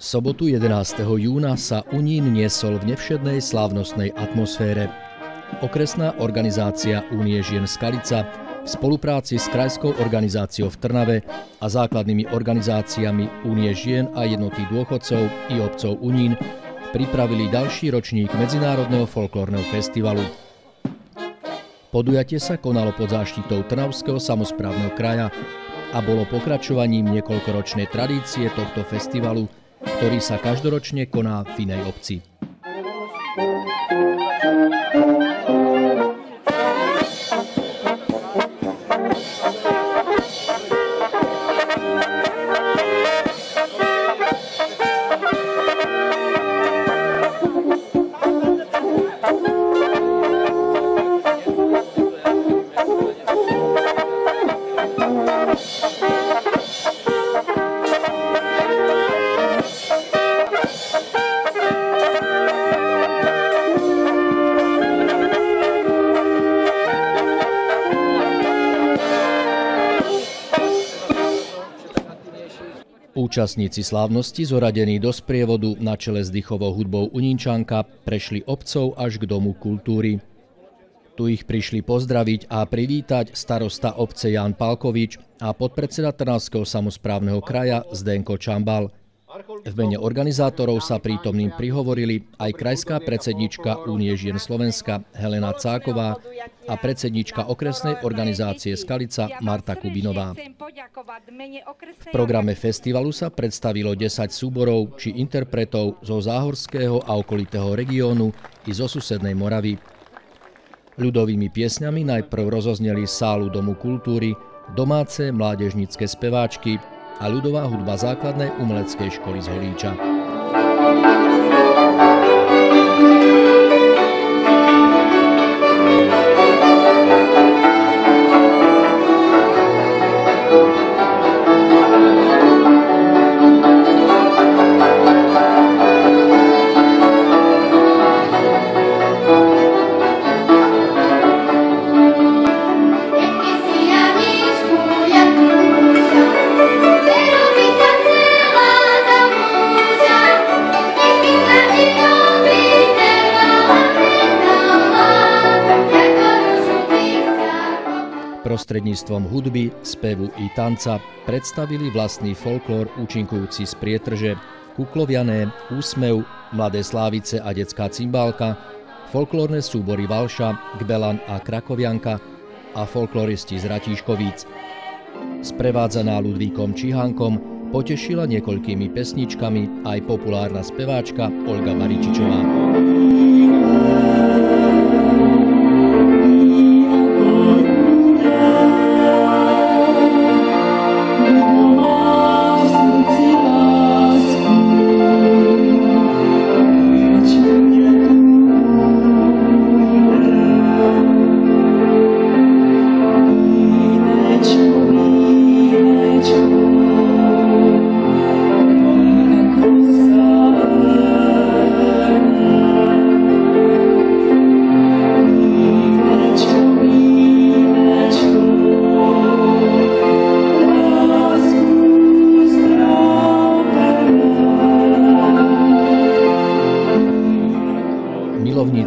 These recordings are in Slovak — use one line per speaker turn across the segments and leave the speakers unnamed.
sobotu 11. júna sa Unín niesol v nevšednej slávnostnej atmosfére. Okresná organizácia Únie žien Skalica v spolupráci s Krajskou organizáciou v Trnave a základnými organizáciami Únie žien a jednoty dôchodcov i obcov Unín pripravili ďalší ročník Medzinárodného folklórneho festivalu. Podujatie sa konalo pod záštitou Trnavského samozprávneho kraja a bolo pokračovaním niekoľkoročnej tradície tohto festivalu – ktorý sa každoročne koná v inej obci. Účastníci slávnosti, zoradení do sprievodu na čele s dýchovou hudbou Unínčanka, prešli obcov až k Domu kultúry. Tu ich prišli pozdraviť a privítať starosta obce Jan Palkovič a podpredseda Trnavského samozprávneho kraja Zdenko Čambal – v mene organizátorov sa prítomným prihovorili aj krajská predsednička Únie žien Slovenska Helena Cáková a predsednička okresnej organizácie Skalica Marta Kubinová. V programe festivalu sa predstavilo 10 súborov či interpretov zo záhorského a okolitého regiónu i zo susednej Moravy. Ľudovými piesňami najprv rozozneli sálu Domu kultúry, domáce mládežnické speváčky, a ľudová hudba základnej umeleckej školy z Holíča. Prostredníctvom hudby, spevu i tanca predstavili vlastný folklór účinkujúci z prietrže, kukloviané, úsmev, mladé slávice a detská cymbálka, folklórne súbory Valša, Gbelan a Krakovianka a folkloristi z Ratíškovíc. Sprevádzaná Ludvíkom Čihankom potešila niekoľkými pesničkami aj populárna speváčka Olga Maričičová.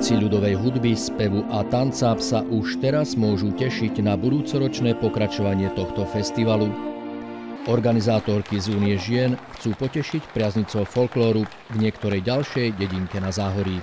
Milovníci ľudovej hudby, spevu a tanca sa už teraz môžu tešiť na budúcoročné pokračovanie tohto festivalu. Organizátorky z Únie žien chcú potešiť priaznicov folklóru v niektorej ďalšej dedinke na Záhorí.